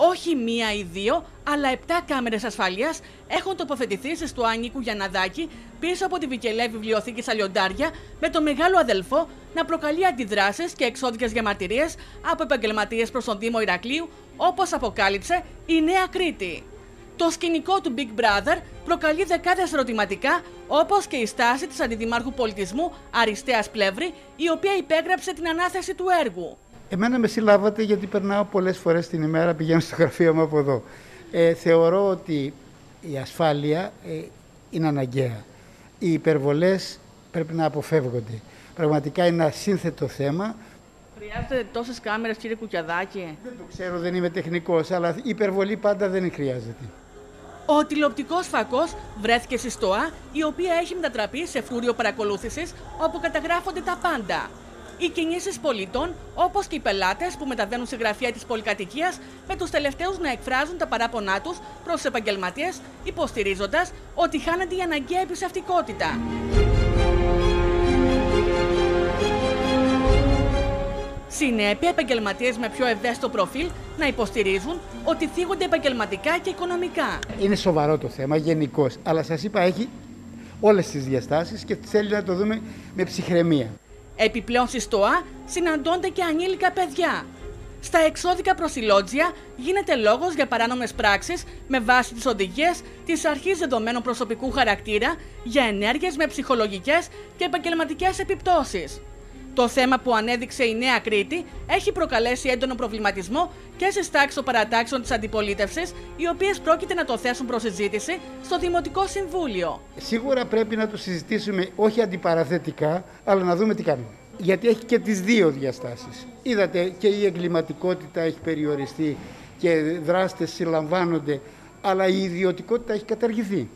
Όχι μία ή δύο, αλλά επτά κάμερες ασφαλείας έχουν τοποθετηθεί σε στο Άνικου Γιανναδάκη πίσω από τη Βικελέ Βιβλιοθήκη Σαλιοντάρια με το μεγάλο αδελφό να προκαλεί αντιδράσεις και εξώδικες διαμαρτυρίες από επαγγελματίες προς τον Δήμο Ηρακλείου όπως αποκάλυψε η Νέα Κρήτη. Το σκηνικό του Big Brother προκαλεί δεκάδες ερωτηματικά, όπως και η στάση της Αντιδημάρχου Πολιτισμού Αριστείας Πλεύρη, η οποία υπέγραψε την ανάθεση του έργου. Εμένα με συλλάβατε γιατί περνάω πολλές φορές την ημέρα, πηγαίνω στο γραφείο μου από εδώ. Ε, θεωρώ ότι η ασφάλεια ε, είναι αναγκαία. Οι υπερβολές πρέπει να αποφεύγονται. Πραγματικά είναι ένα σύνθετο θέμα. Χρειάζεται τόσες κάμερες, κύριε Κουκιαδάκη; Δεν το ξέρω, δεν είμαι τεχνικός, αλλά η υπερβολή πάντα δεν χρειάζεται. Ο τηλεοπτικός φακός βρέθηκε στη ΣΤΟΑ, η οποία έχει μετατραπεί σε φρούριο παρακολούθησης όπου καταγράφονται τα πάντα. Οι κινήσεις πολιτών, όπως και οι πελάτες που μεταβαίνουν στη γραφεία της πολυκατοικίας, με τους τελευταίους να εκφράζουν τα παράπονά τους προς τους επαγγελματίες, υποστηρίζοντας ότι χάνεται η αναγκαία εμπιστευτικότητα. Συνέπεια, επαγγελματίες με πιο ευαίσθητο προφίλ να υποστηρίζουν ότι θίγονται επαγγελματικά και οικονομικά. Είναι σοβαρό το θέμα γενικώς, αλλά σας είπα έχει όλες τις διαστάσεις και θέλει να το δούμε με ψυχραιμία. Επιπλέον στη ΣΤΟΑ συναντώνται και ανήλικα παιδιά. Στα εξώδικα προσιλότζια γίνεται λόγος για παράνομες πράξεις με βάση τις οδηγίες της Αρχής Δεδομένων Προσωπικού Χαρακτήρα για ενέργειες με ψυχολογικές και επαγγελματικές επιπτώσεις. Το θέμα που ανέδειξε η Νέα Κρήτη έχει προκαλέσει έντονο προβληματισμό και στι τάξει των παρατάξεων της αντιπολίτευσης, οι οποίες πρόκειται να το θέσουν προς συζήτηση στο Δημοτικό Συμβούλιο. Σίγουρα πρέπει να το συζητήσουμε όχι αντιπαραθετικά, αλλά να δούμε τι κάνουμε. Γιατί έχει και τις δύο διαστάσεις. Είδατε και η εγκληματικότητα έχει περιοριστεί και δράστες συλλαμβάνονται, αλλά η ιδιωτικότητα έχει καταργηθεί.